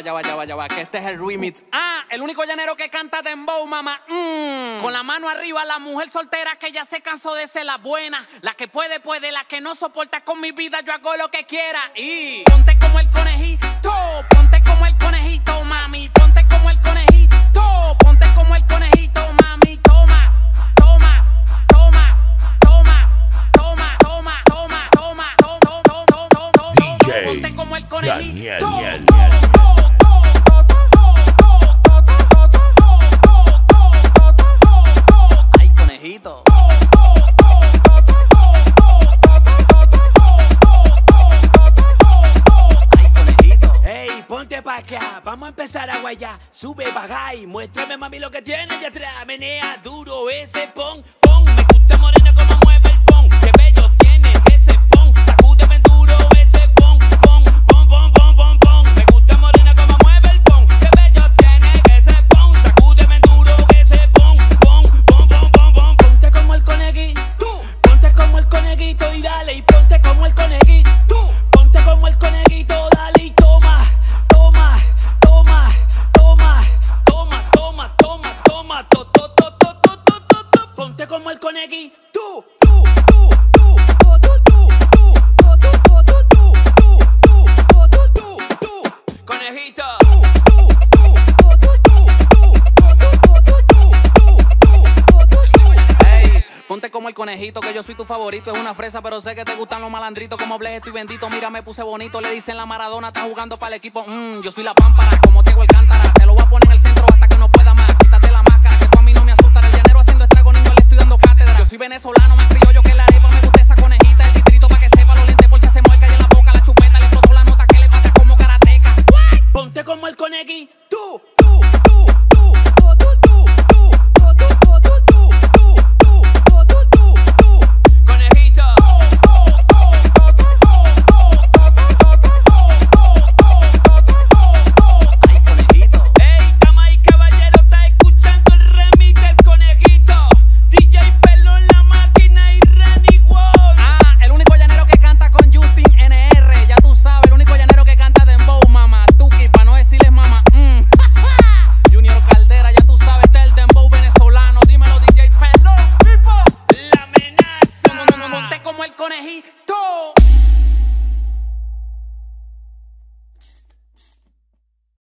ya va, ya que este es el remix. Ah, el único llanero que canta dembow, mamá. Mm. Con la mano arriba, la mujer soltera que ya se cansó de ser la buena. La que puede, puede, la que no soporta con mi vida, yo hago lo que quiera. Y ponte como el conejito, ponte como el conejito, mami. Ponte como el conejito, ponte como el conejito, mami. Toma, toma, toma, toma, toma, toma, toma, toma, toma, toma, toma, toma. DJ Ponte como el Daniel, conejito. Daniel. Vamos a empezar a guayar. Sube, baja y muéstrame, mami, lo que tienes allá atrás. Menea duro ese pon, Como el conegui, tú, tú, tú, tú, oh, tú, tú, tú, oh, tú, oh, tú, tú, tú, tú, oh, tú, tú, tú, conejito. Ponte como el conejito, que yo soy tu favorito. Es una fresa, pero sé que te gustan los malandritos. Como bleh, estoy bendito. Mira, me puse bonito. Le dicen la Maradona, está jugando para el equipo. Mmm, yo soy la pámpara, como Diego Alcántara. Te lo voy a poner. home.